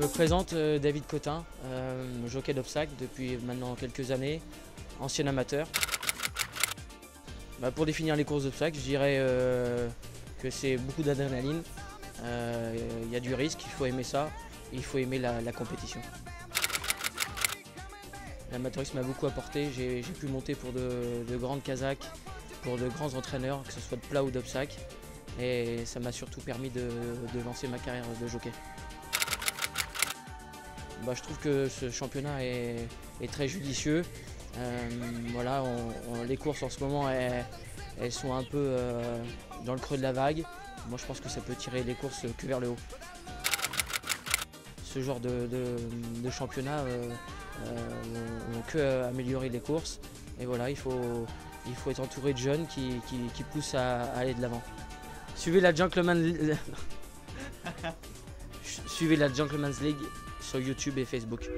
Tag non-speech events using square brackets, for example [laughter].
Je me présente euh, David Cotin, euh, jockey d'obstacle depuis maintenant quelques années, ancien amateur. Bah, pour définir les courses d'obstacles, je dirais euh, que c'est beaucoup d'adrénaline, euh, il y a du risque, il faut aimer ça, il faut aimer la, la compétition. L'amateurisme m'a beaucoup apporté, j'ai pu monter pour de, de grandes casaques, pour de grands entraîneurs, que ce soit de plat ou d'obstacle, et ça m'a surtout permis de, lancer ma carrière de jockey. Bah, je trouve que ce championnat est, très judicieux. Euh, voilà, les courses en ce moment, elles, elles sont un peu euh, dans le creux de la vague. Moi, je pense que ça peut tirer les courses que vers le haut. Ce genre de, de- de championnat euh, euh, n'ont que améliorer les courses. Et voilà, il faut, il faut être entouré de jeunes qui, qui- qui poussent à, à aller de l'avant. Suivez la Gentleman... [laughs] Suivez la Gentleman's League sur YouTube et Facebook.